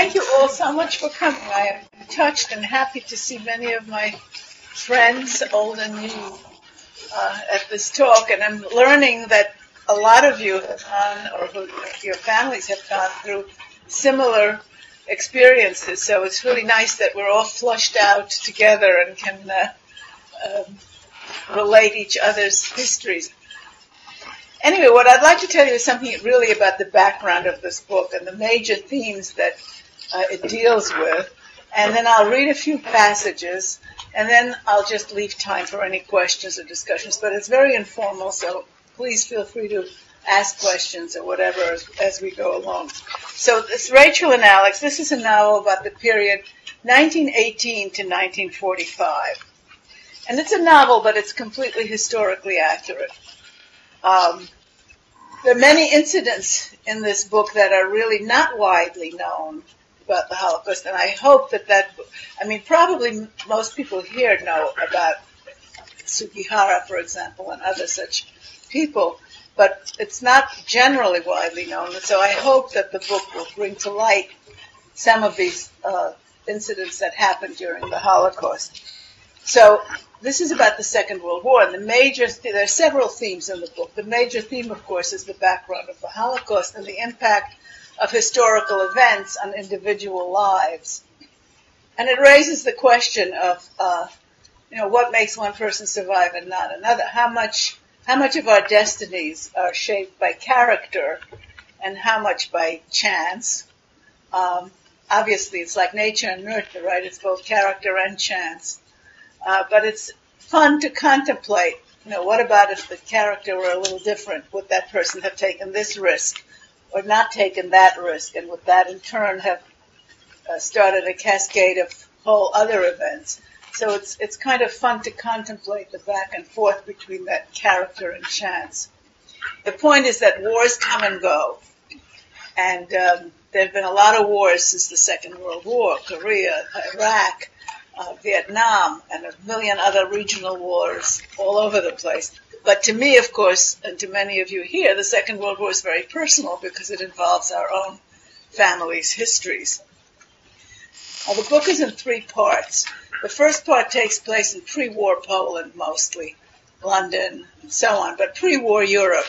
thank you all so much for coming. I am touched and happy to see many of my friends, old and new, uh, at this talk. And I'm learning that a lot of you have gone, or who, your families have gone through similar experiences. So it's really nice that we're all flushed out together and can uh, um, relate each other's histories. Anyway, what I'd like to tell you is something really about the background of this book and the major themes that uh, it deals with. And then I'll read a few passages, and then I'll just leave time for any questions or discussions. But it's very informal, so please feel free to ask questions or whatever as, as we go along. So this Rachel and Aleks, this is a novel about the period 1918 to 1945. And it's a novel, but it's completely historically accurate. Um, there are many incidents in this book that are really not widely known about the Holocaust, and I hope that that, I mean, probably most people here know about Sugihara, for example, and other such people, but it's not generally widely known. So I hope that the book will bring to light some of these uh, incidents that happened during the Holocaust. So this is about the Second World War, and the major there are several themes in the book. The major theme, of course, is the background of the Holocaust and the impact of historical events on individual lives. And it raises the question of, uh, you know, what makes one person survive and not another? How much, how much of our destinies are shaped by character and how much by chance? Um, obviously, it's like nature and nurture, right? It's both character and chance. Uh, but it's fun to contemplate. You know, what about if the character were a little different? Would that person have taken this risk or not taken that risk? And would that in turn have uh, started a cascade of whole other events? So it's it's kind of fun to contemplate the back and forth between that character and chance. The point is that wars come and go, and um, there have been a lot of wars since the Second World War: Korea, Iraq, uh, Vietnam, and a million other regional wars all over the place. But to me, of course, and to many of you here, the Second World War is very personal because it involves our own families' histories. The book is in three parts. The first part takes place in pre-war Poland mostly, London, and so on, but pre-war Europe,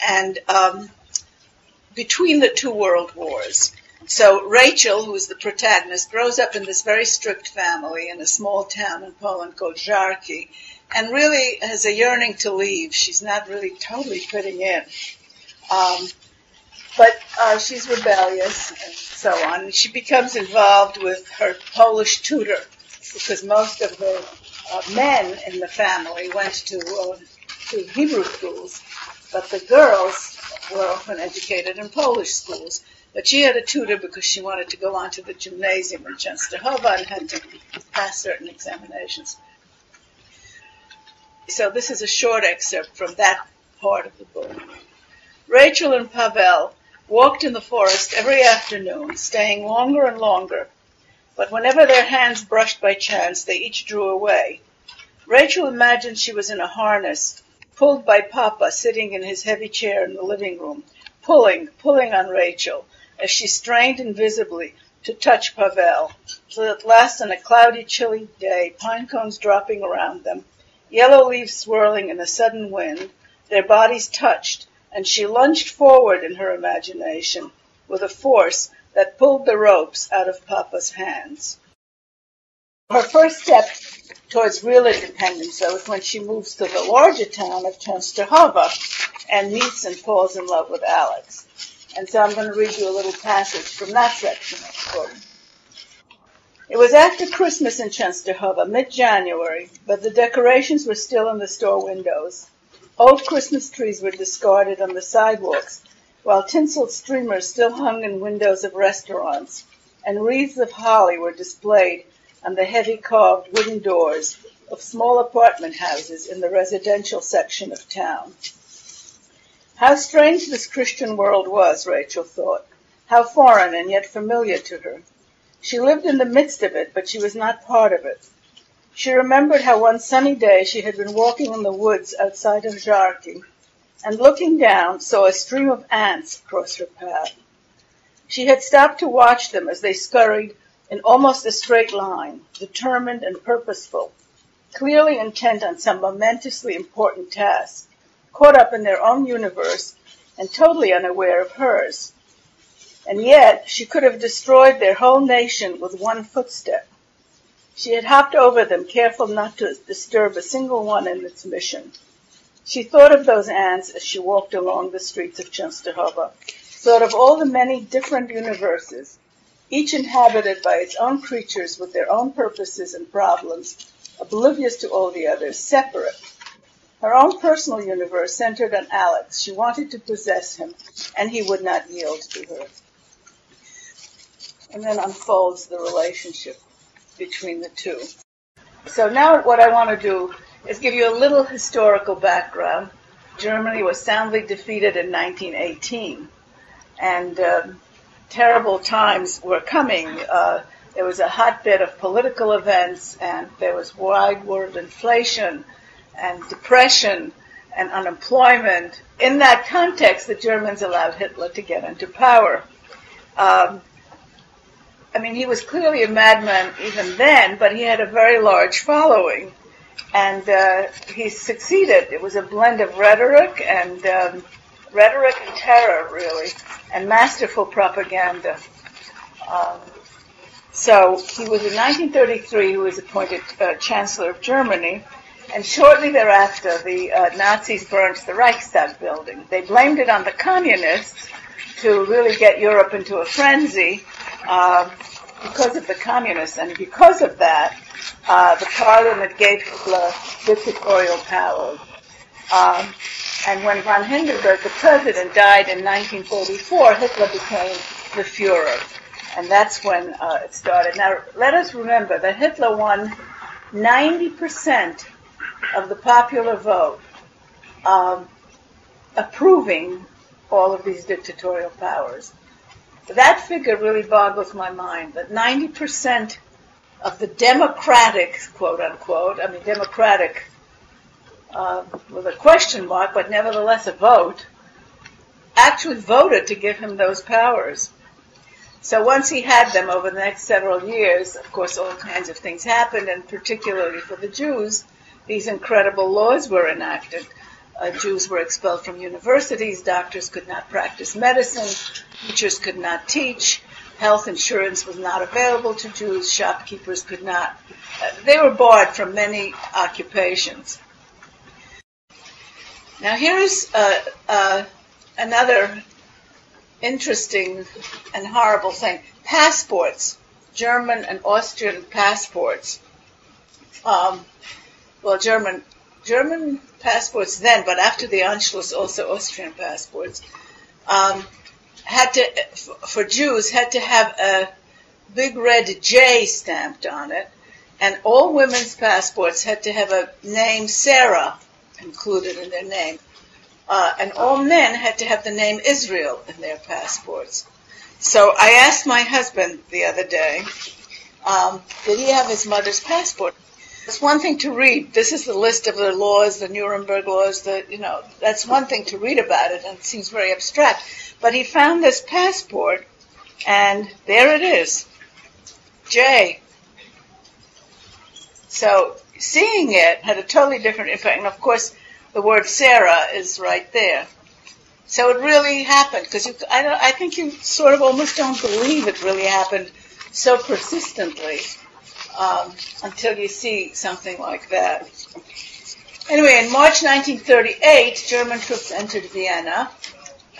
and um, between the two world wars. So Rachel, who is the protagonist, grows up in this very strict family in a small town in Poland called Żarki, and really has a yearning to leave. She's not really totally fitting in. Um, but uh, she's rebellious and so on. She becomes involved with her Polish tutor because most of the uh, men in the family went to uh, to Hebrew schools, but the girls were often educated in Polish schools. But she had a tutor because she wanted to go on to the gymnasium in Częstochowa and had to pass certain examinations. So this is a short excerpt from that part of the book. Rachel and Pavel walked in the forest every afternoon, staying longer and longer. But whenever their hands brushed by chance, they each drew away. Rachel imagined she was in a harness, pulled by Papa sitting in his heavy chair in the living room, pulling, pulling on Rachel, as she strained invisibly to touch Pavel, till at last on a cloudy, chilly day, pine cones dropping around them, yellow leaves swirling in a sudden wind, their bodies touched, and she lunged forward in her imagination with a force that pulled the ropes out of Papa's hands. Her first step towards real independence, though, is when she moves to the larger town of Częstochowa and meets and falls in love with Aleks. And so I'm going to read you a little passage from that section of the book. It was after Christmas in Częstochowa, mid-January, but the decorations were still in the store windows. Old Christmas trees were discarded on the sidewalks, while tinsel streamers still hung in windows of restaurants, and wreaths of holly were displayed on the heavy carved wooden doors of small apartment houses in the residential section of town. How strange this Christian world was, Rachel thought. How foreign and yet familiar to her. She lived in the midst of it, but she was not part of it. She remembered how one sunny day she had been walking in the woods outside of Żarki, and looking down saw a stream of ants cross her path. She had stopped to watch them as they scurried in almost a straight line, determined and purposeful, clearly intent on some momentously important task, caught up in their own universe and totally unaware of hers. And yet she could have destroyed their whole nation with one footstep. She had hopped over them, careful not to disturb a single one in its mission. She thought of those ants as she walked along the streets of Częstochowa, thought of all the many different universes, each inhabited by its own creatures with their own purposes and problems, oblivious to all the others, separate. Her own personal universe centered on Aleks. She wanted to possess him, and he would not yield to her. And then unfolds the relationship between the two. So now what I want to do is give you a little historical background. Germany was soundly defeated in 1918, and um, terrible times were coming. Uh, there was a hotbed of political events, and there was wide world inflation and depression and unemployment. In that context, the Germans allowed Hitler to get into power. Um, I mean, he was clearly a madman even then, but he had a very large following and uh, he succeeded. It was a blend of rhetoric and um, rhetoric and terror, really, and masterful propaganda. Um, so he was in 1933. He was appointed uh, Chancellor of Germany, and shortly thereafter, the uh, Nazis burned the Reichstag building. They blamed it on the communists to really get Europe into a frenzy uh, because of the communists, and because of that, uh, the parliament gave Hitler dictatorial powers. Um, and when von Hindenburg, the president, died in 1944, Hitler became the Fuhrer. And that's when uh, it started. Now, let us remember that Hitler won 90% of the popular vote um, approving all of these dictatorial powers. That figure really boggles my mind, that 90% of the democratic, quote unquote, I mean democratic uh, with a question mark, but nevertheless a vote, actually voted to give him those powers. So once he had them over the next several years, of course, all kinds of things happened, and particularly for the Jews, these incredible laws were enacted. Uh, Jews were expelled from universities, doctors could not practice medicine, teachers could not teach, health insurance was not available to Jews, shopkeepers could not. Uh, they were barred from many occupations. Now here's uh, uh, another interesting and horrible thing. Passports, German and Austrian passports. Um, well, German German passports then, but after the Anschluss, also Austrian passports. Um, had to, for Jews, had to have a big red J stamped on it, and all women's passports had to have a name Sarah included in their name. Uh, and all men had to have the name Israel in their passports. So I asked my husband the other day, um, did he have his mother's passport? It's one thing to read. This is the list of the laws, the Nuremberg laws. The you know that's one thing to read about it, and it seems very abstract. But he found this passport, and there it is, J. So seeing it had a totally different effect, and of course the word Sarah is right there. So it really happened because I, I think you sort of almost don't believe it really happened so persistently um, until you see something like that. Anyway, in March 1938, German troops entered Vienna,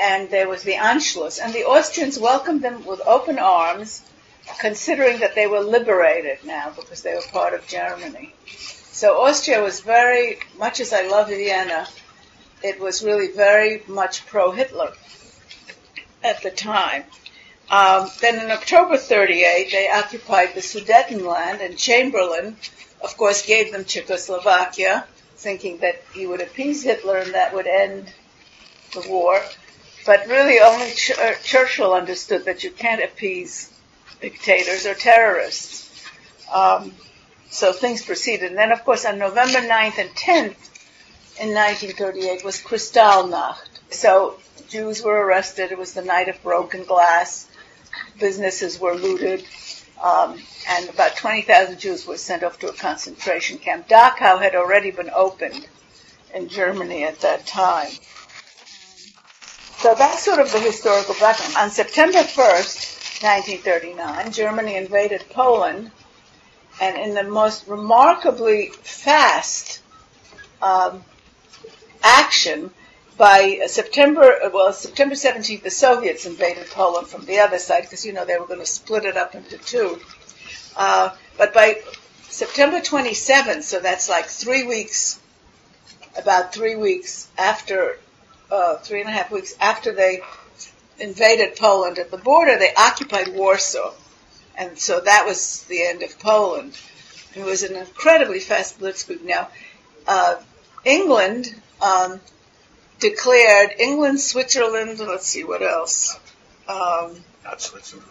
and there was the Anschluss, and the Austrians welcomed them with open arms, considering that they were liberated now because they were part of Germany. So Austria was very, much as I love Vienna, it was really very much pro-Hitler at the time. Um, then in October 38, they occupied the Sudetenland, and Chamberlain, of course, gave them Czechoslovakia, thinking that he would appease Hitler and that would end the war. But really, only Ch- uh, Churchill understood that you can't appease dictators or terrorists. Um, so things proceeded. And then, of course, on November 9th and 10th in 1938 was Kristallnacht. So Jews were arrested. It was the night of broken glass businesses were looted, um, and about 20,000 Jews were sent off to a concentration camp. Dachau had already been opened in Germany at that time. So that's sort of the historical background. On September 1st, 1939, Germany invaded Poland, and in the most remarkably fast um, action, by September, well, September 17th, the Soviets invaded Poland from the other side because, you know, they were going to split it up into two. Uh, but by September 27th, so that's like three weeks, about three weeks after, uh, three and a half weeks after they invaded Poland at the border, they occupied Warsaw. And so that was the end of Poland. It was an incredibly fast blitzkrieg. Now, uh, England, um, declared England, Switzerland, let's see what else. Um, Not Switzerland.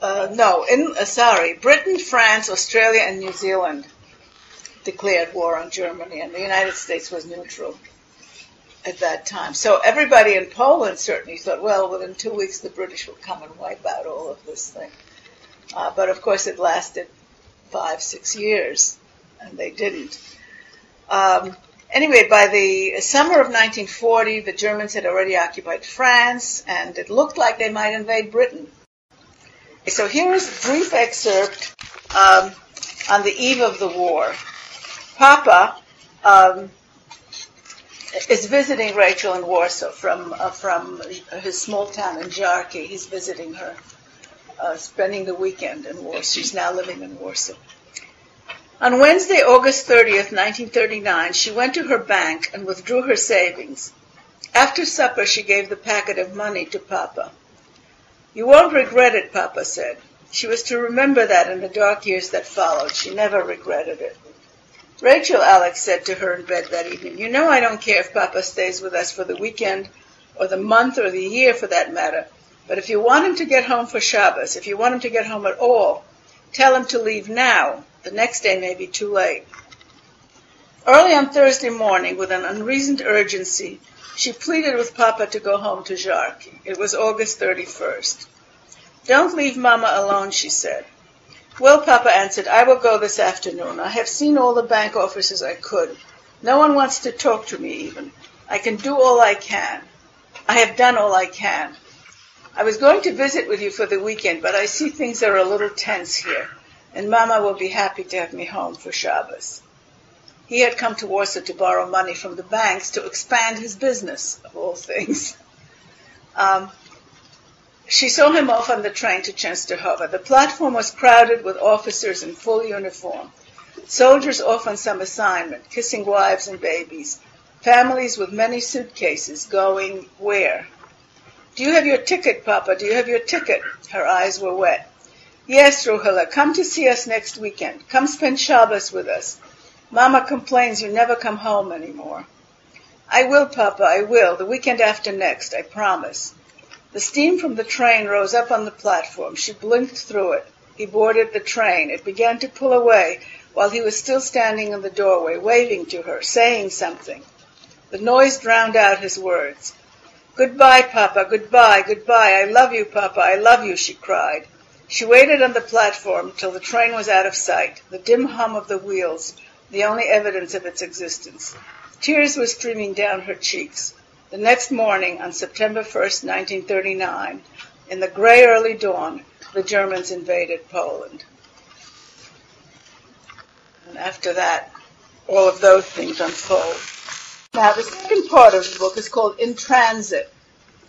uh, no, in, uh, sorry, Britain, France, Australia, and New Zealand declared war on Germany, and the United States was neutral at that time. So everybody in Poland certainly thought, well, within two weeks the British will come and wipe out all of this thing. Uh, but of course it lasted five, six years, and they didn't. Um, anyway, by the summer of 1940, the Germans had already occupied France, and it looked like they might invade Britain. So here's a brief excerpt um, on the eve of the war. Papa um, is visiting Rachel in Warsaw from uh, from his small town in Żarki. He's visiting her, uh, spending the weekend in Warsaw. She's now living in Warsaw. On Wednesday, August 30th, 1939, she went to her bank and withdrew her savings. After supper, she gave the packet of money to Papa. You won't regret it, Papa said. She was to remember that in the dark years that followed. She never regretted it. Rachel, Aleks said to her in bed that evening, you know I don't care if Papa stays with us for the weekend or the month or the year for that matter. But if you want him to get home for Shabbos, if you want him to get home at all, tell him to leave now. The next day may be too late. Early on Thursday morning, with an unreasoned urgency, she pleaded with Papa to go home to Żarki. It was August 31st. Don't leave Mama alone, she said. Well, Papa answered, I will go this afternoon. I have seen all the bank offices I could. No one wants to talk to me even. I can do all I can. I have done all I can. I was going to visit with you for the weekend, but I see things are a little tense here, and Mama will be happy to have me home for Shabbos. He had come to Warsaw to borrow money from the banks to expand his business, of all things. Um, she saw him off on the train to Częstochowa. The platform was crowded with officers in full uniform, soldiers off on some assignment, kissing wives and babies, families with many suitcases going where? Do you have your ticket, Papa? Do you have your ticket? Her eyes were wet. Yes, Ruhila, come to see us next weekend. Come spend Shabbos with us. Mama complains you never come home anymore. I will, Papa, I will. The weekend after next, I promise. The steam from the train rose up on the platform. She blinked through it. He boarded the train. It began to pull away while he was still standing in the doorway, waving to her, saying something. The noise drowned out his words. Goodbye, Papa, goodbye, goodbye. I love you, Papa, I love you, she cried. She waited on the platform till the train was out of sight, the dim hum of the wheels, the only evidence of its existence. Tears were streaming down her cheeks. The next morning, on September 1st, 1939, in the gray early dawn, the Germans invaded Poland. And after that, all of those things unfold. Now, the second part of the book is called In Transit,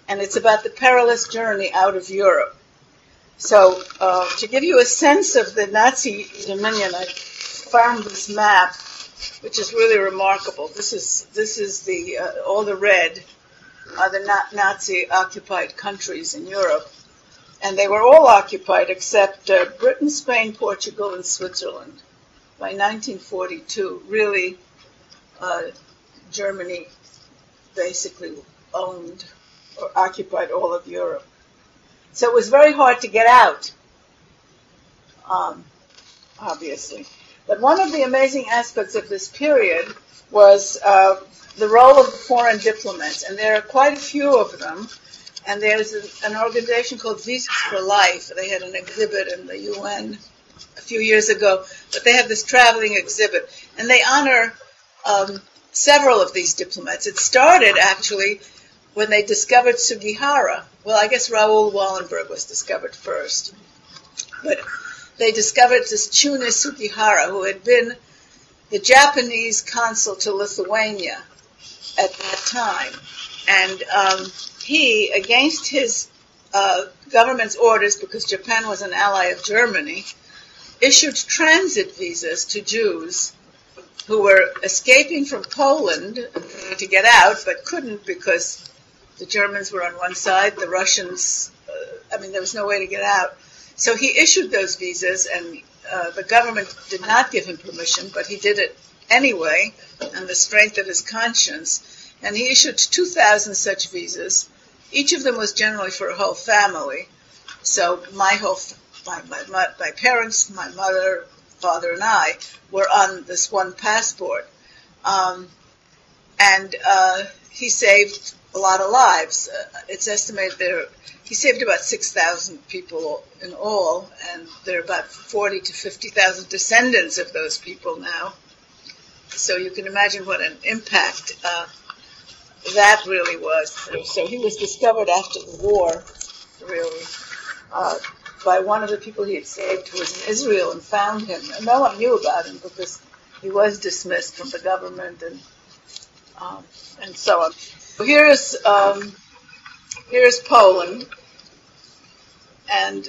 and it's about the perilous journey out of Europe. So, uh, to give you a sense of the Nazi dominion, I found this map, which is really remarkable. This is this is the uh, all the red are the Na- Nazi occupied countries in Europe, and they were all occupied except uh, Britain, Spain, Portugal, and Switzerland. By 1942, really, uh, Germany basically owned or occupied all of Europe. So it was very hard to get out, um, obviously. But one of the amazing aspects of this period was uh, the role of foreign diplomats, and there are quite a few of them. and there's an organization called Visas for Life. They had an exhibit in the UN a few years ago, but they have this traveling exhibit, and they honor um, several of these diplomats. It started actually when they discovered Sugihara. Well, I guess Raoul Wallenberg was discovered first, but they discovered this Chiune Sugihara, who had been the Japanese consul to Lithuania at that time, and um, he, against his uh, government's orders, because Japan was an ally of Germany, issued transit visas to Jews who were escaping from Poland to get out, but couldn't because the Germans were on one side, the Russians, uh, I mean, there was no way to get out. So he issued those visas, and uh, the government did not give him permission, but he did it anyway on the strength of his conscience. And he issued 2,000 such visas. Each of them was generally for a whole family. So my whole, my, my, my parents, my mother, father, and I were on this one passport. Um, and uh, he saved a lot of lives. Uh, it's estimated there he saved about 6,000 people in all, and there are about 40 to 50,000 descendants of those people now. So you can imagine what an impact uh, that really was. So he was discovered after the war, really, uh, by one of the people he had saved who was in Israel and found him. And no one knew about him because he was dismissed from the government and um, and so on. Here's um, here's Poland, and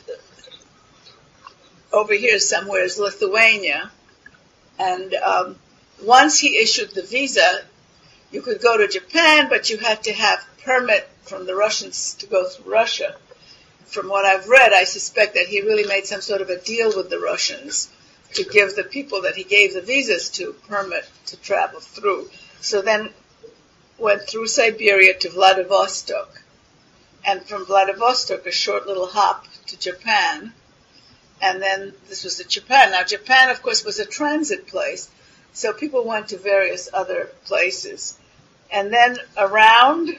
over here somewhere is Lithuania. And um, once he issued the visa, you could go to Japan, but you had to have permit from the Russians to go through Russia. From what I've read, I suspect that he really made some sort of a deal with the Russians to give the people that he gave the visas to permit to travel through. So then went through Siberia to Vladivostok, and from Vladivostok a short little hop to Japan, and then this was to Japan. Now Japan, of course, was a transit place, so people went to various other places and then around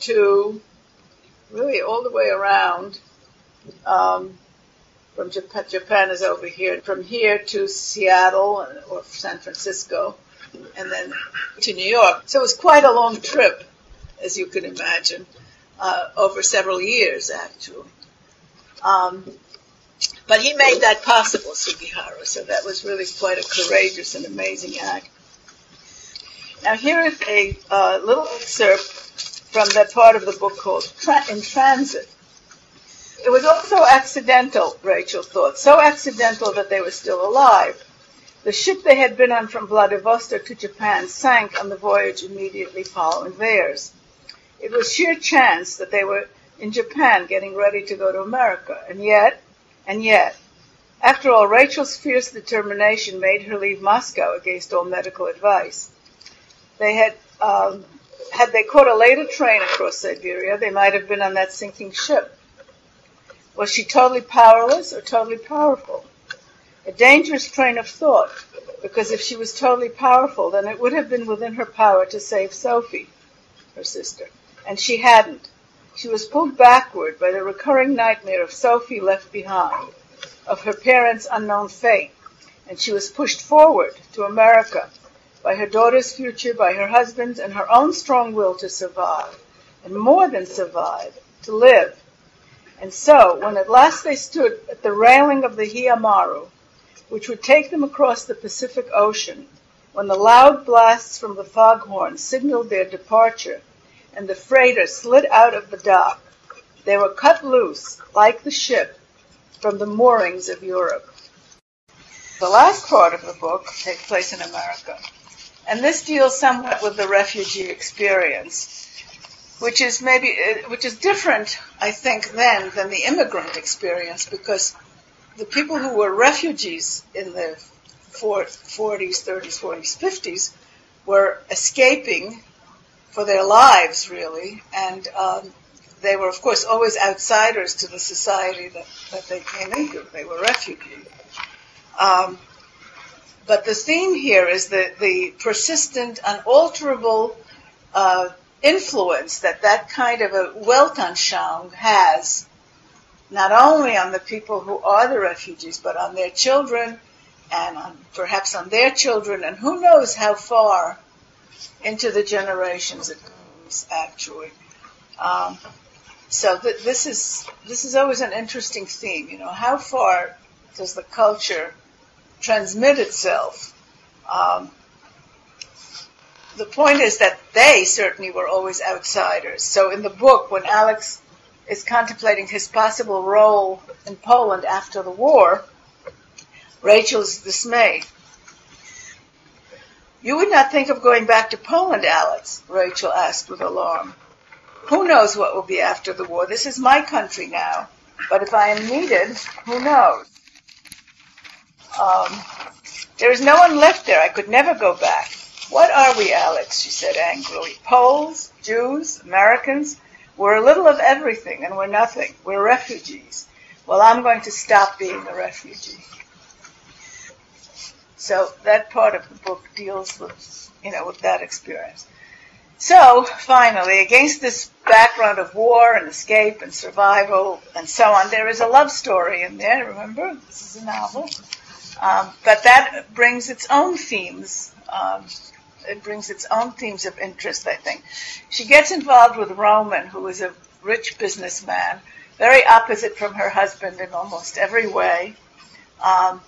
to really all the way around. Um, from Japan, Japan is over here. From here to Seattle or San Francisco, and then to New York. So it was quite a long trip, as you can imagine, uh, over several years actually. Um, but he made that possible, Sugihara. So that was really quite a courageous and amazing act. Now here is a uh, little excerpt from that part of the book called In Transit. It was also accidental, Rachel thought, so accidental that they were still alive. The ship they had been on from Vladivostok to Japan sank on the voyage immediately following theirs. It was sheer chance that they were in Japan getting ready to go to America, and yet, and yet, after all, Rachel's fierce determination made her leave Moscow against all medical advice. They had, um, had they caught a later train across Siberia, they might have been on that sinking ship. Was she totally powerless or totally powerful? A dangerous train of thought, because if she was totally powerful, then it would have been within her power to save Sophie, her sister. And she hadn't. She was pulled backward by the recurring nightmare of Sophie left behind, of her parents' unknown fate, and she was pushed forward to America by her daughter's future, by her husband's, and her own strong will to survive, and more than survive, to live. And so, when at last they stood at the railing of the Heian Maru, which would take them across the Pacific Ocean, when the loud blasts from the foghorn signaled their departure, and the freighter slid out of the dock, they were cut loose, like the ship, from the moorings of Europe. The last part of the book takes place in America. And this deals somewhat with the refugee experience, which is maybe, uh, which is different, I think, then than the immigrant experience because the people who were refugees in the 40s, 30s, 40s, 50s were escaping for their lives, really, and um, they were, of course, always outsiders to the society that, that they came into. They were refugees. Um, but the theme here is the, the persistent, unalterable uh, influence that that kind of a Weltanschauung has, not only on the people who are the refugees, but on their children and on, perhaps on their children, and who knows how far into the generations it goes, actually. Um, so th- this is this is always an interesting theme. You know, how far does the culture transmit itself? Um, the point is that they certainly were always outsiders. So in the book, when Aleks is contemplating his possible role in Poland after the war, Rachel is dismayed. You would not think of going back to Poland, Aleks, Rachel asked with alarm. Who knows what will be after the war? This is my country now. But if I am needed, who knows? Um, there is no one left there. I could never go back. What are we, Aleks? she said angrily. Poles, Jews, Americans? We're a little of everything and we're nothing. We're refugees. Well, I'm going to stop being a refugee. So that part of the book deals with, you know, with that experience. So, finally, against this background of war and escape and survival and so on, there is a love story in there, remember? This is a novel. Um, but that brings its own themes. Um, it brings its own themes of interest, I think. She gets involved with Roman, who is a rich businessman, very opposite from her husband in almost every way. Um,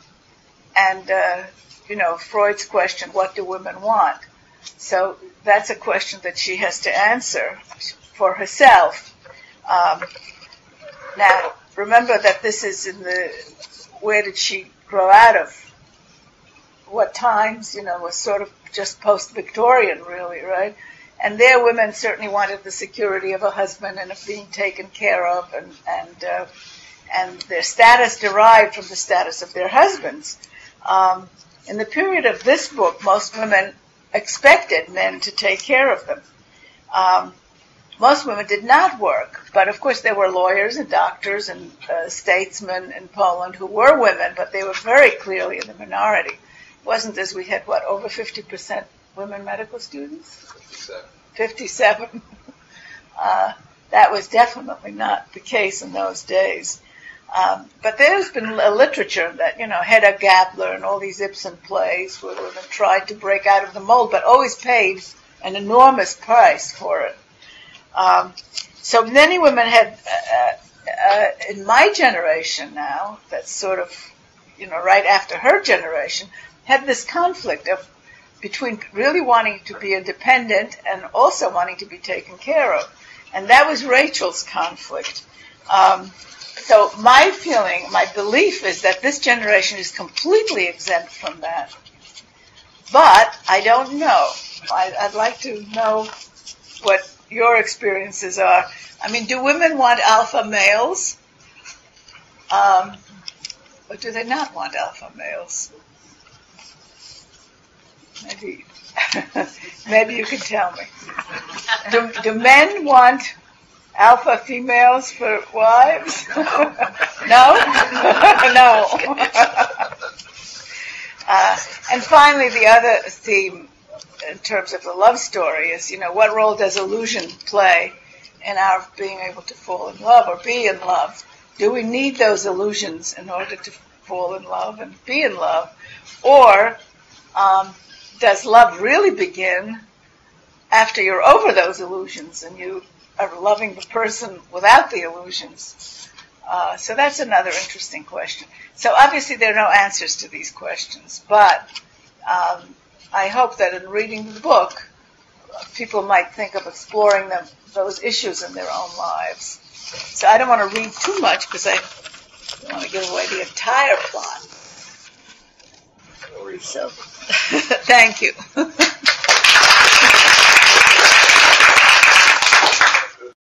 and, uh, you know, Freud's question, what do women want? So that's a question that she has to answer for herself. Um, now, remember that this is in the, where did she grow out of? What times, you know, was sort of just post-Victorian, really, right? And there, women certainly wanted the security of a husband and of being taken care of, and and uh, and their status derived from the status of their husbands. Um, in the period of this book, most women expected men to take care of them. Um, most women did not work, but of course there were lawyers and doctors and uh, statesmen in Poland who were women, but they were very clearly in the minority. Wasn't this we had what over 50% women medical students. 57. 57. uh, that was definitely not the case in those days. Um, but there's been a literature that, you know, Hedda Gabler and all these Ibsen plays where women tried to break out of the mold, but always paid an enormous price for it. Um, so many women had, uh, uh, in my generation now, that's sort of, you know, right after her generation, had this conflict of between really wanting to be independent and also wanting to be taken care of. And that was Rachel's conflict. Um, so my feeling, my belief is that this generation is completely exempt from that. But I don't know. I, would like to know what your experiences are. I mean, do women want alpha males? Um, or do they not want alpha males? Maybe, maybe you can tell me. Do, do men want alpha females for wives? no? no. uh, and finally, the other theme in terms of the love story is, you know, what role does illusion play in our being able to fall in love or be in love? Do we need those illusions in order to fall in love and be in love? Or um, does love really begin after you're over those illusions and you are loving the person without the illusions? Uh, so that's another interesting question. So obviously there are no answers to these questions, but um, I hope that in reading the book, people might think of exploring them, those issues in their own lives. So I don't want to read too much because I don't want to give away the entire plot. So, thank you.